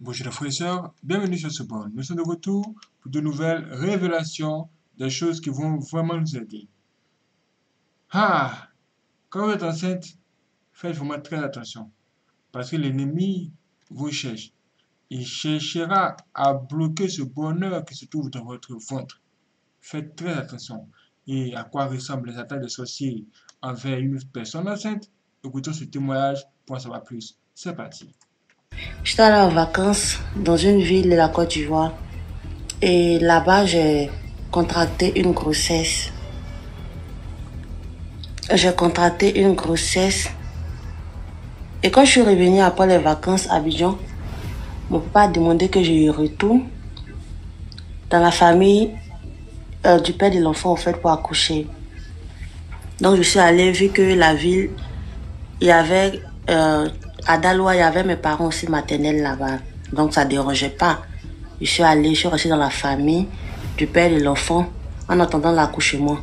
Bonjour les frères et sœurs, bienvenue sur ce bon. Nous sommes de retour pour de nouvelles révélations des choses qui vont vraiment nous aider. Ah, quand vous êtes enceinte, faites vraiment très attention parce que l'ennemi vous cherche. Il cherchera à bloquer ce bonheur qui se trouve dans votre ventre. Faites très attention. Et à quoi ressemblent les attaques de sorciers envers une personne enceinte? Écoutons ce témoignage pour en savoir plus. C'est parti. J'étais allée en vacances dans une ville de la Côte d'Ivoire. Et là-bas, j'ai contracté une grossesse. J'ai contracté une grossesse. Et quand je suis revenue après les vacances à Abidjan, mon papa a demandé que je y retourne dans la famille euh, du père de l'enfant, en fait, pour accoucher. Donc, je suis allée, vu que la ville, il y avait euh, à Daloa, il y avait mes parents aussi maternels là-bas. Donc ça ne dérangeait pas. Je suis allée, je suis restée dans la famille du père et l'enfant en attendant l'accouchement.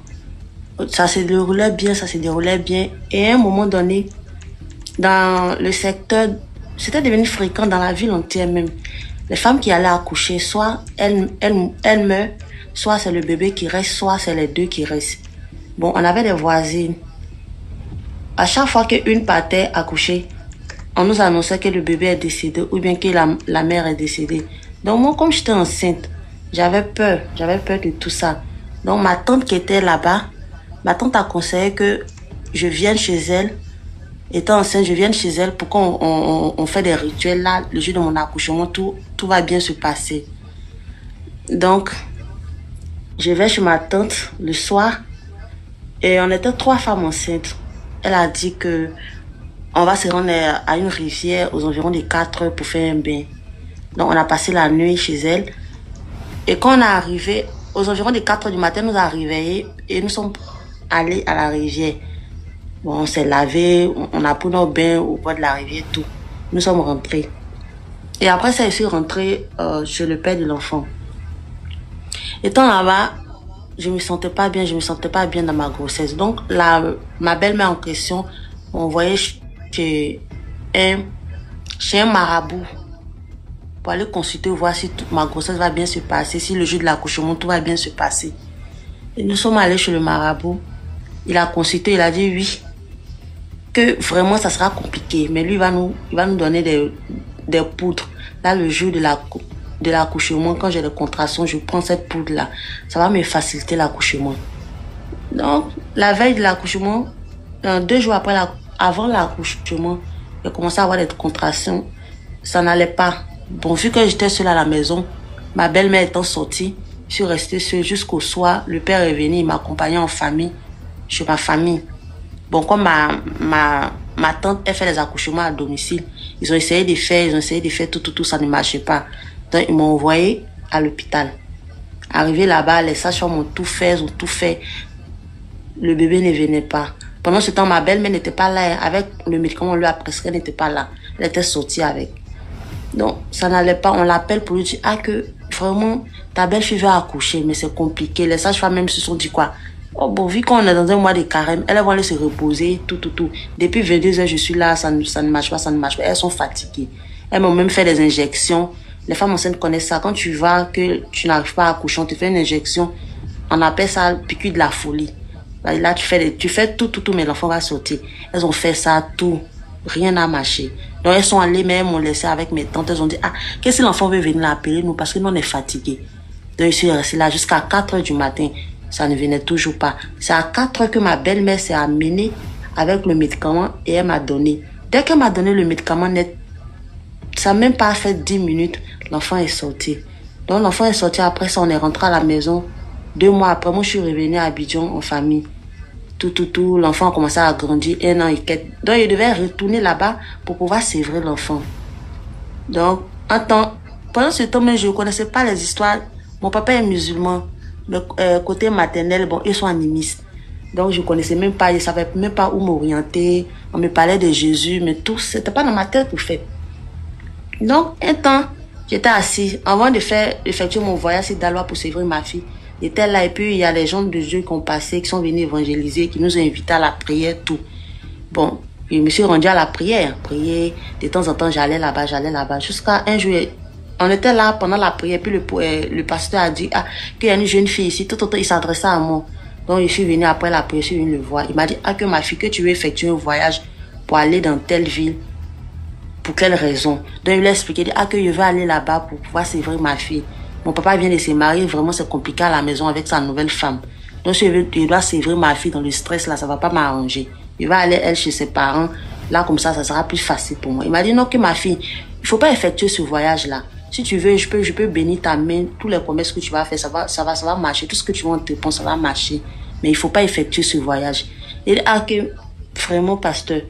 Ça se déroulait bien, ça se déroulait bien. Et à un moment donné, dans le secteur, c'était devenu fréquent dans la ville entière même. Les femmes qui allaient accoucher, soit elles, elles, elles meurent, soit c'est le bébé qui reste, soit c'est les deux qui restent. Bon, on avait des voisines. À chaque fois qu'une partait accoucher, on nous annonçait que le bébé est décédé ou bien que la, la mère est décédée. Donc moi, comme j'étais enceinte, j'avais peur, j'avais peur de tout ça. Donc ma tante qui était là-bas, ma tante a conseillé que je vienne chez elle. Étant enceinte, je vienne chez elle pour qu'on on, on, fait des rituels là. Le jour de mon accouchement, tout, tout va bien se passer. Donc, je vais chez ma tante le soir et on était trois femmes enceintes. Elle a dit que on va se rendre à une rivière aux environs de 4 heures pour faire un bain. Donc on a passé la nuit chez elle. Et quand on est arrivé, aux environs de 4 heures du matin, nous a réveillés et nous sommes allés à la rivière. Bon, on s'est lavé, on a pris nos bains au bord de la rivière, tout. Nous sommes rentrés. Et après ça, je suis rentrée euh, chez le père de l'enfant. Étant là-bas, je me sentais pas bien, je me sentais pas bien dans ma grossesse. Donc, la, ma belle-mère en question m'envoyait chez un, chez un marabout pour aller consulter, voir si ma grossesse va bien se passer, si le jour de l'accouchement, tout va bien se passer. Nous sommes allés chez le marabout. Il a consulté, il a dit oui, que vraiment ça sera compliqué, mais lui va nous, il va nous donner des, des poudres. Là, le jour de la de l'accouchement, quand j'ai les contractions, je prends cette poudre-là. Ça va me faciliter l'accouchement. Donc, la veille de l'accouchement, deux jours après avant l'accouchement, j'ai commencé à avoir des contractions. Ça n'allait pas. Bon, vu que j'étais seule à la maison, ma belle-mère étant sortie, je suis restée seule jusqu'au soir. Le père est venu, il m'accompagnait en famille, chez ma famille. Bon, comme ma, ma, ma tante, elle fait les accouchements à domicile, ils ont essayé de faire, ils ont essayé de faire tout, tout, tout, ça ne marchait pas. Donc, ils m'ont envoyé à l'hôpital. Arrivé là-bas, les sages-femmes ont tout fait, ils ont tout fait. Le bébé ne venait pas. Pendant ce temps, ma belle-mère n'était pas là. Avec le médicament, on lui a prescrit, elle n'était pas là. Elle était sortie avec. Donc, ça n'allait pas. On l'appelle pour lui dire, ah, que vraiment, ta belle-fille va accoucher, mais c'est compliqué. Les sages-femmes même se sont dit quoi? Oh, bon, vu qu'on est dans un mois de carême, elles vont aller se reposer, tout, tout, tout. Depuis 22 heures, je suis là, ça ne, ça ne marche pas, ça ne marche pas. Elles sont fatiguées. Elles m'ont même fait des injections. Les femmes enceintes connaissent ça. Quand tu vas, que tu n'arrives pas à accoucher, on te fait une injection. On appelle ça piqûre de la folie. Là, tu fais, tu fais tout, tout, tout, mais l'enfant va sauter. Elles ont fait ça, tout. Rien n'a marché. Donc, elles sont allées, mais elles m'ont laissé avec mes tantes. Elles ont dit, ah, qu'est-ce que l'enfant veut venir appeler nous? Parce que nous, on est fatigués. Donc, je suis restée là jusqu'à 4 heures du matin. Ça ne venait toujours pas. C'est à 4 heures que ma belle-mère s'est amenée avec le médicament et elle m'a donné. Dès qu'elle m'a donné le médicament net, ça n'a même pas fait 10 minutes, l'enfant est sorti. Donc, l'enfant est sorti. Après ça, on est rentré à la maison. Deux mois après, moi, je suis revenue à Abidjan en famille tout, tout, tout. L'enfant a à grandir, un an et quelques. Donc, il devait retourner là-bas pour pouvoir sévrer l'enfant. Donc, en temps, pendant ce temps, je ne connaissais pas les histoires. Mon papa est musulman. Le euh, côté maternel, bon, ils sont animistes. Donc, je ne connaissais même pas, je ne savais même pas où m'orienter. On me parlait de Jésus, mais tout, c'était pas dans ma tête pour faire. Donc, un temps, j'étais assis. Avant de faire, effectuer mon voyage c'est Dalois pour sévrer ma fille, était là et puis il y a les gens de Dieu qui ont passé, qui sont venus évangéliser, qui nous ont invités à la prière, tout. Bon, je me suis rendu à la prière, prier. De temps en temps, j'allais là-bas, j'allais là-bas. Jusqu'à un jour, on était là pendant la prière, puis le, euh, le pasteur a dit ah, qu'il y a une jeune fille ici. Tout autant, il s'adressait à moi. Donc, je suis venu après la prière, je suis venu le voir. Il m'a dit ah, que ma fille, que tu veux effectuer un voyage pour aller dans telle ville. Pour quelle raison? Donc, il lui a expliqué ah, que je veux aller là-bas pour pouvoir sévrer ma fille. Mon papa vient de se marier, vraiment, c'est compliqué à la maison avec sa nouvelle femme. Donc, je, veux, je dois sévrer ma fille dans le stress, là, ça va pas m'arranger. Il va aller, elle, chez ses parents. Là, comme ça, ça sera plus facile pour moi. Il m'a dit non, que ma fille, il faut pas effectuer ce voyage-là. Si tu veux, je peux, je peux bénir ta main. Tous les promesses que tu vas faire, ça va, ça va, ça va marcher. Tout ce que tu vas entreprendre, ça va marcher. Mais il faut pas effectuer ce voyage. Il a que, vraiment, pasteur,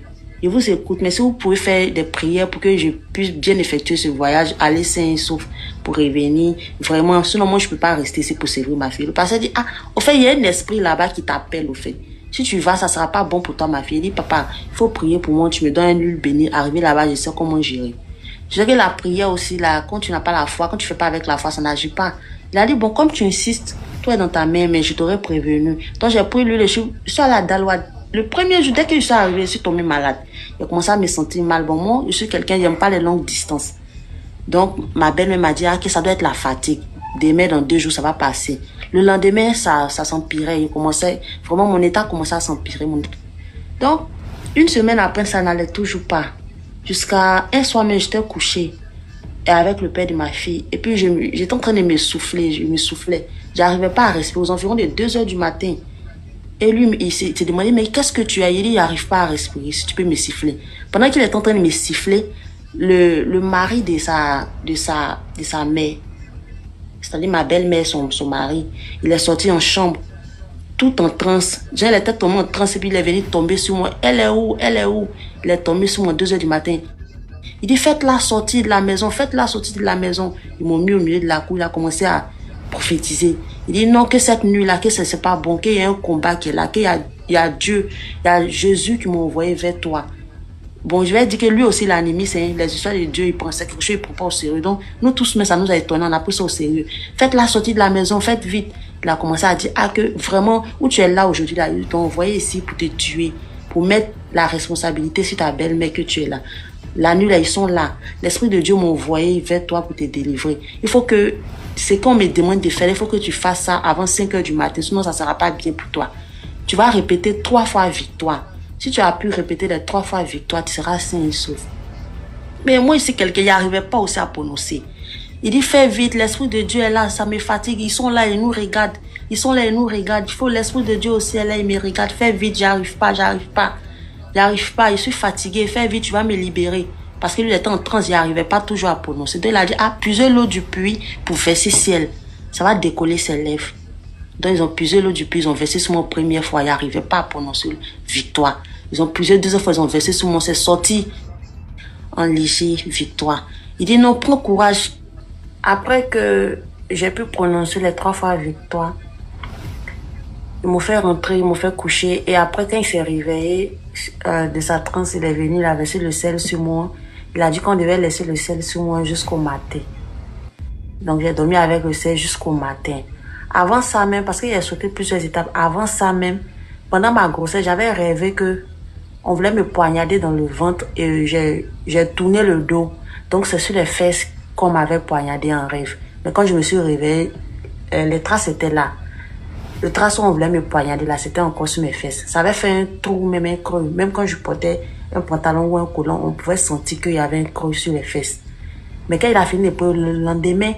je vous écoute, mais si vous pouvez faire des prières pour que je puisse bien effectuer ce voyage, aller sain et sauf pour revenir, vraiment, sinon moi je peux pas rester ici pour servir ma fille. Le pasteur dit, ah, au fait, il y a un esprit là-bas qui t'appelle, au fait. Si tu vas, ça sera pas bon pour toi, ma fille. Il dit, papa, il faut prier pour moi, tu me donnes un huile béni, arriver là-bas, je sais comment gérer. Je la prière aussi, là, quand tu n'as pas la foi, quand tu fais pas avec la foi, ça n'agit pas. Il a dit, bon, comme tu insistes, toi es dans ta main, mais je t'aurais prévenu. Donc j'ai pris lui, je suis à la Dalois. Le premier jour, dès que je suis arrivé, je suis tombé malade. J'ai commencé à me sentir mal. Bon, moi, je suis quelqu'un qui n'aime pas les longues distances. Donc, ma belle m'a dit, ah, que ça doit être la fatigue. Demain, dans deux jours, ça va passer. Le lendemain, ça, ça s'empirait. Il commençait, vraiment, mon état commençait à s'empirer. Donc, une semaine après, ça n'allait toujours pas. Jusqu'à un soir même, j'étais couché et avec le père de ma fille. Et puis, j'étais en train de me souffler, je me soufflais. J'arrivais pas à respirer aux environs de 2 heures du matin. Et lui, il s'est demandé, mais qu'est-ce que tu as? Il dit, il n'arrive pas à respirer, si tu peux me siffler. Pendant qu'il est en train de me siffler, le, le mari de sa, de sa, de sa mère, c'est-à-dire ma belle-mère, son, son mari, il est sorti en chambre, tout en transe. J'ai la tête tombée en transe et puis il est venu tomber sur moi. Elle est où? Elle est où? Il est tombé sur moi à 2 heures du matin. Il dit, faites-la sortir de la maison, faites-la sortir de la maison. Ils m'ont mis au milieu de la cour, il a commencé à prophétiser. Il dit, non, que cette nuit-là, que ce n'est pas bon, qu'il y a un combat qui est là, qu'il y a, il y a Dieu, il y a Jésus qui m'a envoyé vers toi. Bon, je vais dire que lui aussi, l'ennemi, c'est les histoires de Dieu, il pensait quelque chose, il prend pas au sérieux. Donc, nous tous, mais ça nous a étonnés, on a pris ça au sérieux. Faites-la sortir de la maison, faites vite. Il a commencé à dire, ah, que vraiment, où tu es là aujourd'hui, là, ils t'ont envoyé ici pour te tuer, pour mettre la responsabilité sur ta belle-mère que tu es là. La là, ils sont là. L'Esprit de Dieu m'a envoyé vers toi pour te délivrer. Il faut que, c'est qu'on me demande de faire, il faut que tu fasses ça avant 5 heures du matin, sinon ça ne sera pas bien pour toi. Tu vas répéter trois fois victoire. Si tu as pu répéter les trois fois victoire, tu seras sain et sauf. Mais moi, ici, quelqu'un n'y arrivait pas aussi à prononcer. Il dit, fais vite, l'Esprit de Dieu est là, ça me fatigue. Ils sont là, ils nous regardent. Ils sont là, ils nous regardent. Il faut l'Esprit de Dieu aussi là, il me regarde. Fais vite, j'arrive pas, j'arrive pas. J'arrive pas, je suis fatigué. Fais vite, tu vas me libérer. Parce que lui, il était en transe, il n'arrivait pas toujours à prononcer. Donc, il a dit, ah, puisez l'eau du puits pour verser ciel. Ça va décoller ses lèvres. Donc, ils ont puisé l'eau du puits, ils ont versé sur mon première fois, il n'arrivait pas à prononcer victoire. Ils ont puisé deuxième fois, ils ont versé sur mon, c'est sorti en léger victoire. Il dit, non, prends courage. Après que j'ai pu prononcer les trois fois victoire, il m'a fait rentrer, il m'a fait coucher. Et après, quand il s'est réveillé euh, de sa transe, il est venu, il a versé le sel sur moi. Il a dit qu'on devait laisser le sel sur moi jusqu'au matin. Donc, j'ai dormi avec le sel jusqu'au matin. Avant ça même, parce qu'il a sauté plusieurs étapes, avant ça même, pendant ma grossesse, j'avais rêvé que on voulait me poignarder dans le ventre et j'ai tourné le dos. Donc, c'est sur les fesses qu'on m'avait poignardé en rêve. Mais quand je me suis réveillée, euh, les traces étaient là. Le trace où on voulait me poignarder là, c'était encore sur mes fesses. Ça avait fait un trou, même un creux. Même quand je portais un pantalon ou un collant, on pouvait sentir qu'il y avait un creux sur les fesses. Mais quand il a fini le lendemain,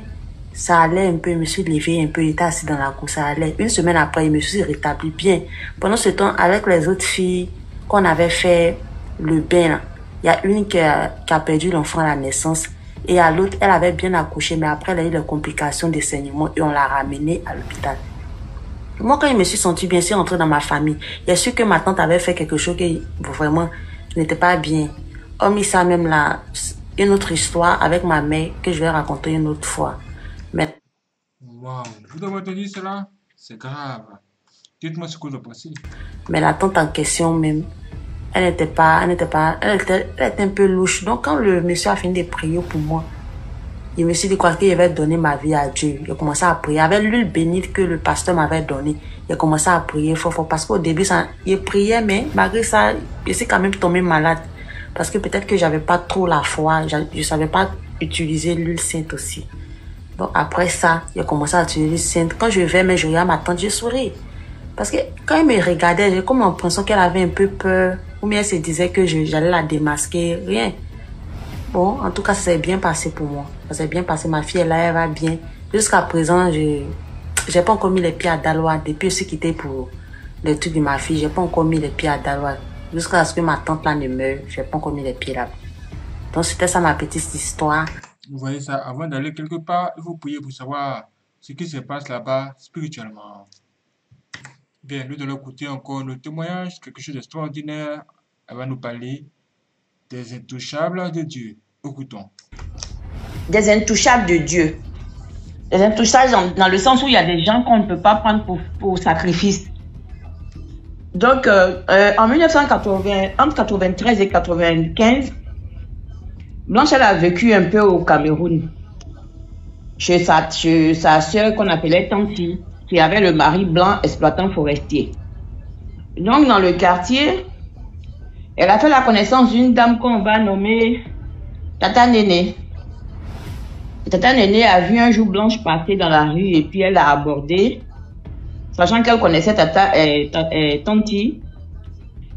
ça allait un peu, je me suis levé un peu, il était assis dans la cour, ça allait. Une semaine après, il me suis rétabli bien. Pendant ce temps, avec les autres filles qu'on avait fait le bain, il y a une qui a, perdu l'enfant à la naissance et à l'autre, elle avait bien accouché, mais après, elle a eu des complications de saignement et on l'a ramenée à l'hôpital. Moi, quand je me suis senti bien, je suis dans ma famille. A su que ma tante avait fait quelque chose qui vraiment n'était pas bien. Hormis ça même là, une autre histoire avec ma mère que je vais raconter une autre fois. Mais... Waouh, vous avez entendu cela C'est grave. Dites-moi ce que vous pensez. Mais la tante en question même, elle n'était pas, elle n'était pas, elle était, elle était un peu louche. Donc quand le monsieur a fini de prier pour moi, il me suis dit quoi qu'il avait donné ma vie à Dieu. Il a commencé à prier. Avec l'huile bénite que le pasteur m'avait donné, il a commencé à prier fort fort. Parce qu'au début, ça, il priait, mais malgré ça, il s'est quand même tombé malade. Parce que peut-être que j'avais pas trop la foi. Je, ne savais pas utiliser l'huile sainte aussi. Donc après ça, j'ai commencé à utiliser sainte. Quand je vais, mais je regarde ma tante, je souris. Parce que quand elle me regardait, j'ai comme l'impression qu'elle avait un peu peur. Ou bien elle se disait que j'allais la démasquer. Rien. Bon, en tout cas, ça s'est bien passé pour moi. Ça s'est bien passé. Ma fille, là, elle va bien. Jusqu'à présent, je j'ai pas encore mis les pieds à Dalois. Depuis que je suis quittée pour le truc de ma fille, j'ai pas encore mis les pieds à Dalois. Jusqu'à ce que ma tante là ne meure, j'ai pas encore mis les pieds là. Donc c'était ça ma petite histoire. Vous voyez ça, avant d'aller quelque part, il faut prier pour savoir ce qui se passe là-bas spirituellement. Bien, nous l'autre côté encore nos témoignages, quelque chose d'extraordinaire. Elle va nous parler des intouchables de Dieu. Écoutons. Des intouchables de Dieu. Des intouchables dans, dans le sens où il y a des gens qu'on ne peut pas prendre pour, pour sacrifice. Donc, euh, euh, en 1980, entre 93 et 95, Blanche, elle a vécu un peu au Cameroun, chez sa, soeur qu'on appelait Tanti, qui avait le mari blanc exploitant forestier. Donc, dans le quartier, elle a fait la connaissance d'une dame qu'on va nommer Tata Néné. Tata Néné a vu un jour Blanche passer dans la rue et puis elle l'a abordé, sachant qu'elle connaissait Tata et, Tanti.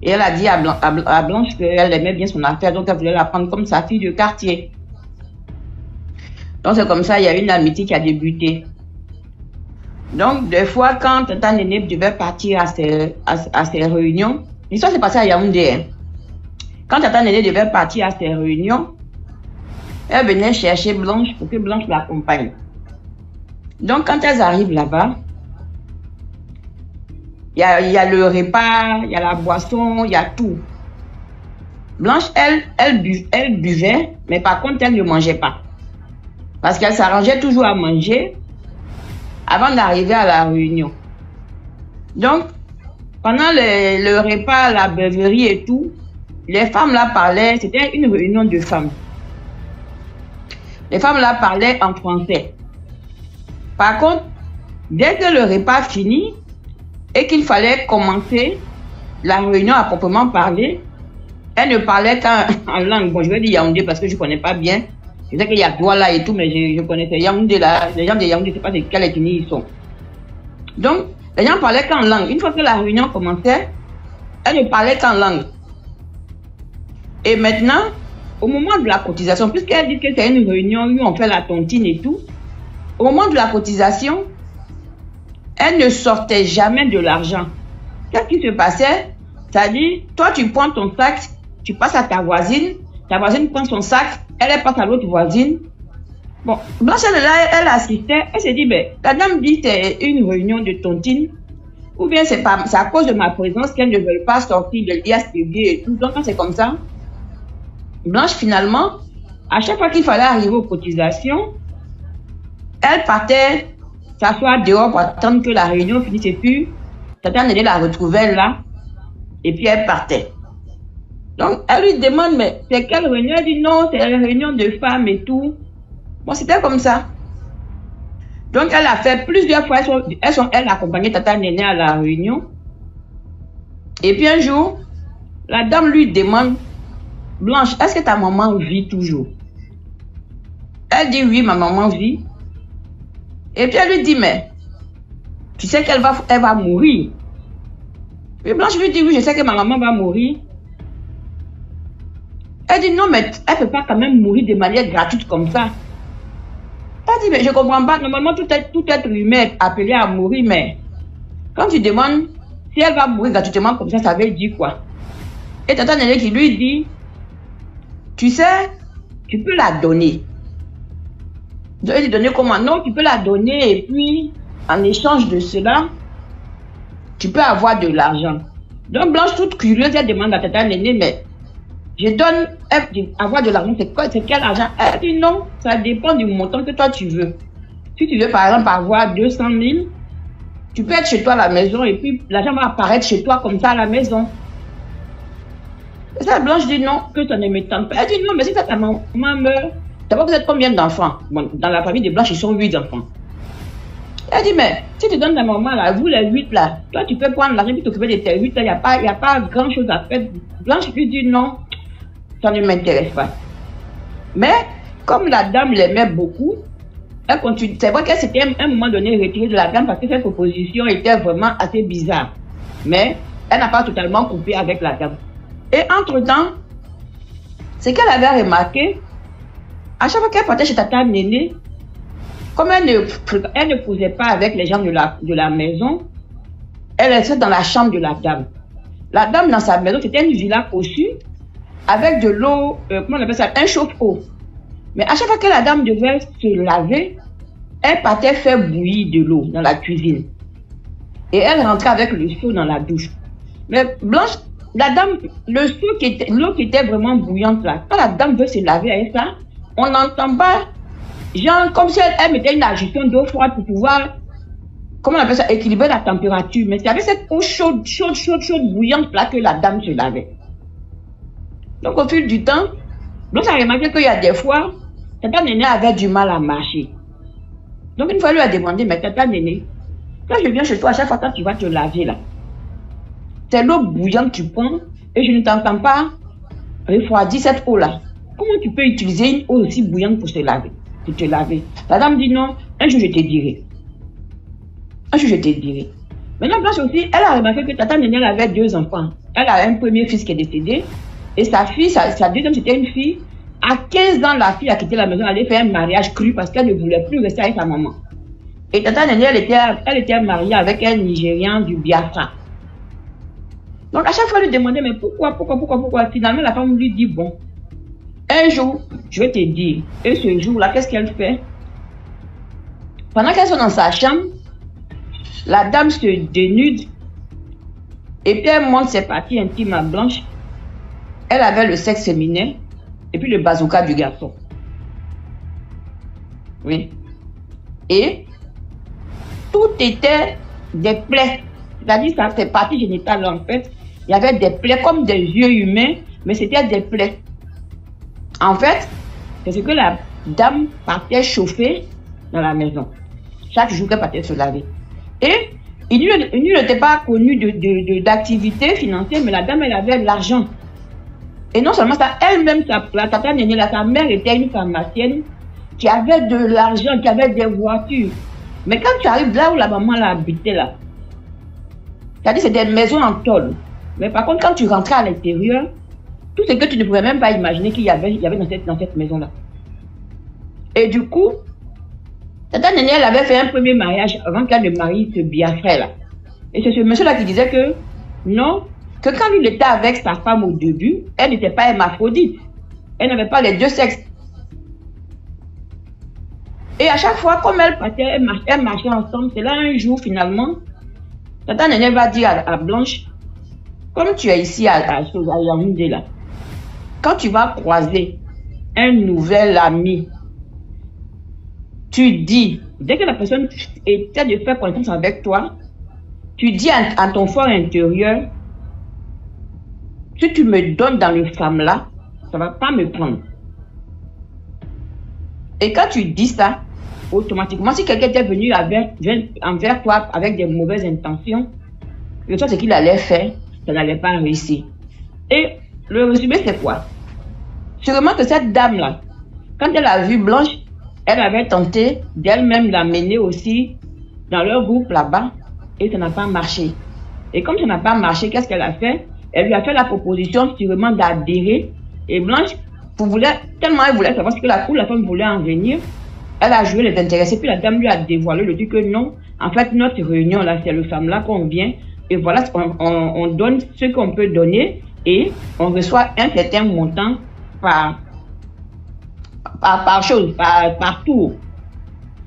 Et elle a dit à, Blanche qu'elle aimait bien son affaire, donc elle voulait la prendre comme sa fille de quartier. Donc c'est comme ça, il y a une amitié qui a débuté. Donc des fois, quand Tata Néné devait partir à ses, à, ses réunions, l'histoire s'est passée à Yaoundé. Hein. Quand Tata Néné devait partir à ses réunions, elle venait chercher Blanche pour que Blanche l'accompagne. Donc quand elles arrivent là-bas, il y a, le repas, il y a la boisson, il y a tout. Blanche, elle, elle, elle buvait, mais par contre, elle ne mangeait pas. Parce qu'elle s'arrangeait toujours à manger avant d'arriver à la réunion. Donc, pendant le, le, repas, la beuverie et tout, les femmes là parlaient, c'était une réunion de femmes. Les femmes là parlaient en français. Par contre, dès que le repas finit, et qu'il fallait commencer la réunion à proprement parler, elle ne parlait qu'en langue. Bon, je vais dire Yaoundé parce que je ne connais pas bien. Je sais qu'il y a Douala et tout, mais je, je connaissais Yaoundé là. Les gens de Yaoundé, je ne sais pas de quelle ethnie ils sont. Donc, les gens parlaient qu'en langue. Une fois que la réunion commençait, elle ne parlait qu'en langue. Et maintenant, au moment de la cotisation, puisqu'elle dit que c'est une réunion où on fait la tontine et tout, au moment de la cotisation, elle ne sortait jamais de l'argent. Qu'est-ce qui se passait? C'est-à-dire, toi, tu prends ton sac, tu passes à ta voisine, ta voisine prend son sac, elle, passe à l'autre voisine. Bon, Blanche, elle, elle, assistait, elle s'est dit, ben, la dame dit c'est une réunion de tontine, ou bien c'est à cause de ma présence qu'elle ne veut pas sortir de l'IAS et tout. Donc, c'est comme ça, Blanche, finalement, à chaque fois qu'il fallait arriver aux cotisations, elle partait s'asseoir dehors pour attendre que la réunion finisse et puis Tata Néné la retrouvait là et puis elle partait. Donc elle lui demande mais c'est quelle réunion? Elle dit non, c'est la réunion de femmes et tout. Bon, c'était comme ça. Donc elle a fait plusieurs fois, elle accompagnait Tata Néné à la réunion. Et puis un jour, la dame lui demande, Blanche, est-ce que ta maman vit toujours? Elle dit oui, ma maman vit. Et puis elle lui dit, mais tu sais qu'elle va, elle va mourir. Et Blanche lui dit, oui, je sais que ma maman va mourir. Elle dit, non, mais elle ne peut pas quand même mourir de manière gratuite comme ça. Elle dit, mais je ne comprends pas. Normalement, tout être, tout être humain est appelé à mourir, mais quand tu demandes si elle va mourir gratuitement comme ça, ça veut dire quoi? Et Tata Néné qui lui dit, tu sais, tu peux la donner. Je lui donner comment? Non, tu peux la donner et puis en échange de cela, tu peux avoir de l'argent. Donc Blanche, toute curieuse, elle demande à Tata Néné, mais je donne, avoir de l'argent, c'est quoi? C'est quel argent? Elle dit non, ça dépend du montant que toi tu veux. Si tu veux par exemple avoir 200 000, tu peux être chez toi à la maison et puis l'argent va apparaître chez toi comme ça à la maison. Et ça, Blanche dit non, que ça ne m'étonne pas. Elle dit non, mais si ta maman meurt, D'abord, vous êtes combien d'enfants? Dans la famille des Blanches, ils sont huit enfants. Elle dit, mais si tu donnes ta maman là, vous les huit là, toi tu peux prendre l'argent et t'occuper de tes huit là, il n'y a pas, a pas grand chose à faire. Blanche lui dit non, ça ne m'intéresse pas. Mais comme la dame l'aimait beaucoup, elle continue. C'est vrai qu'elle s'était à un moment donné retirée de la dame parce que cette proposition était vraiment assez bizarre. Mais elle n'a pas totalement coupé avec la dame. Et entre-temps, ce qu'elle avait remarqué, à chaque fois qu'elle partait chez Tata Néné, comme elle ne, elle ne posait pas avec les gens de la, de la maison, elle restait dans la chambre de la dame. La dame dans sa maison, c'était une villa cossue avec de l'eau, euh, comment on appelle ça, un chauffe-eau. Mais à chaque fois que la dame devait se laver, elle partait faire bouillir de l'eau dans la cuisine. Et elle rentrait avec le seau dans la douche. Mais Blanche, la dame, le seau qui était, l'eau qui était vraiment bouillante là, quand la dame veut se laver avec ça, on n'entend pas, genre, comme si elle, mettait une ajustion d'eau froide pour pouvoir, comment on appelle ça, équilibrer la température. Mais c'est avec cette eau chaude, chaude, chaude, chaude, bouillante là que la dame se lavait. Donc au fil du temps, Blanche a remarqué qu'il y a des fois, Tata Néné avait du mal à marcher. Donc une fois, elle lui a demandé, mais Tata Néné, quand je viens chez toi, à chaque fois que tu vas te laver là, c'est l'eau bouillante que tu prends et je ne t'entends pas refroidir cette eau-là. Comment tu peux utiliser une eau aussi bouillante pour te laver, pour te laver? La dame dit non, un jour je te dirai. Un jour je te dirai. Maintenant, Blanche aussi, elle a remarqué que Tata Néné avait deux enfants. Elle a un premier fils qui est décédé et sa fille, sa, deuxième, c'était une fille à 15 ans, la fille a quitté la maison, elle allait faire un mariage cru parce qu'elle ne voulait plus rester avec sa maman. Et Tata Néné, elle était, elle était mariée avec un Nigérian du Biafra. Donc à chaque fois, elle lui demandait, mais pourquoi, pourquoi, pourquoi, pourquoi? Finalement, la femme lui dit, bon, un jour, je vais te dire. Et ce jour-là, qu'est-ce qu'elle fait? Pendant qu'elles sont dans sa chambre, la dame se dénude et puis elle montre ses parties intimes à Blanche. Elle avait le sexe féminin et puis le bazooka du garçon. Oui. Et tout était des plaies. C'est-à-dire, ça partie génitale en fait. Il y avait des plaies comme des yeux humains, mais c'était des plaies. En fait, c'est ce que la dame partait chauffer dans la maison. Chaque jour qu'elle partait se laver. Et il n'était pas connu d'activité de, financière, mais la dame, elle avait de l'argent. Et non seulement ça, elle-même, la tata Néné, sa mère était une pharmacienne qui avait de l'argent, qui avait des voitures. Mais quand tu arrives là où la maman l'a là, c'est-à-dire c'est des maisons en tôle. Mais par contre, quand tu rentrais à l'intérieur, tout ce que tu ne pouvais même pas imaginer qu'il y avait, il y avait dans cette, dans cette maison-là. Et du coup, Tata Néné, elle avait fait un premier mariage avant qu'elle ne marie ce biafrais là. Et c'est ce monsieur-là qui disait que non, que quand il était avec sa femme au début, elle n'était pas hermaphrodite. Elle n'avait pas les deux sexes. Et à chaque fois, comme elle partait, elle marchait, ensemble, c'est là un jour finalement, Tata Néné va dire à, Blanche, comme tu es ici à, à, à Yaoundé là, quand tu vas croiser un nouvel ami, tu dis, dès que la personne essaie de faire connaissance avec toi, tu dis à, ton fort intérieur, si tu me donnes dans le femme là, ça va pas me prendre. Et quand tu dis ça, automatiquement, si quelqu'un était venu envers toi avec des mauvaises intentions, le ce qu'il allait faire, ça n'allait pas réussir. Et le résumé, c'est quoi? Sûrement que cette dame-là, quand elle a vu Blanche, elle avait tenté d'elle-même l'amener aussi dans leur groupe là-bas et ça n'a pas marché. Et comme ça n'a pas marché, qu'est-ce qu'elle a fait? Elle lui a fait la proposition sûrement d'adhérer et Blanche, pour voulait, tellement elle voulait savoir ce que la, où la femme voulait en venir, elle a joué les intéressés, puis la dame lui a dévoilé le truc que non, en fait, notre réunion là, c'est le femme là qu'on vient, et voilà, on, donne ce qu'on peut donner, et on reçoit un certain montant par, par, par chose, par, tour.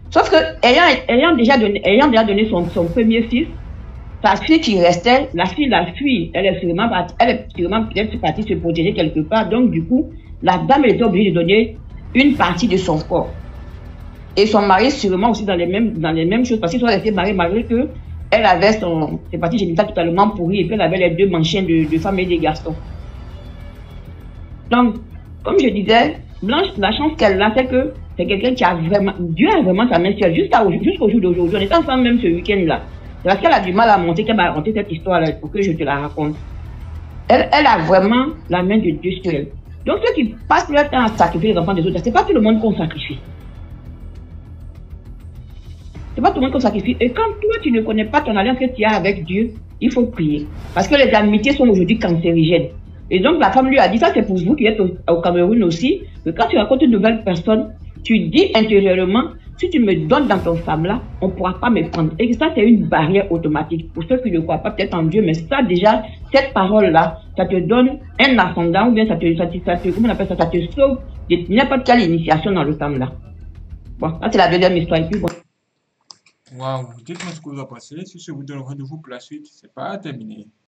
Sauf que, ayant, ayant, déjà donné, ayant déjà donné son, son premier fils, sa fille qui restait, la fille la fuit, elle est sûrement elle est sûrement peut-être partie se protéger quelque part, donc du coup, la dame était obligée de donner une partie de son corps. Et son mari, sûrement aussi dans les mêmes, dans les mêmes choses, parce qu'ils sont restés mariés malgré que elle avait son, ses parties génitales totalement pourries et puis elle avait les deux manchettes de, de femmes et des garçons. Donc, comme je disais, Blanche, la chance qu'elle a, c'est que c'est quelqu'un qui a vraiment, Dieu a vraiment sa main sur elle jusqu'au jour d'aujourd'hui. On est ensemble même ce week-end-là. C'est parce qu'elle a du mal à monter qu'elle m'a raconté cette histoire-là pour que je te la raconte. Elle, a vraiment la main de Dieu sur elle. Donc ceux qui passent leur temps à sacrifier les enfants des autres, c'est pas tout le monde qu'on sacrifie. C'est pas tout le monde qu'on sacrifie. Et quand toi, tu ne connais pas ton alliance que tu as avec Dieu, il faut prier. Parce que les amitiés sont aujourd'hui cancérigènes. Et donc la femme lui a dit, ça c'est pour vous qui êtes au, Cameroun aussi, que quand tu rencontres une nouvelle personne, tu dis intérieurement, si tu me donnes dans ton femme-là, on ne pourra pas me prendre. Et ça, c'est une barrière automatique. Pour ceux qui ne croient pas peut-être en Dieu, mais ça, déjà, cette parole-là, ça te donne un ascendant, ou bien ça te, ça ça te comment on appelle ça, ça te sauve de n'importe quelle initiation dans le femme-là. Bon, ça, c'est la deuxième histoire. Et puis, bon. Waouh, dites-moi ce que vous en pensez. Si je vous donne rendez-vous pour la suite, c'est pas terminé.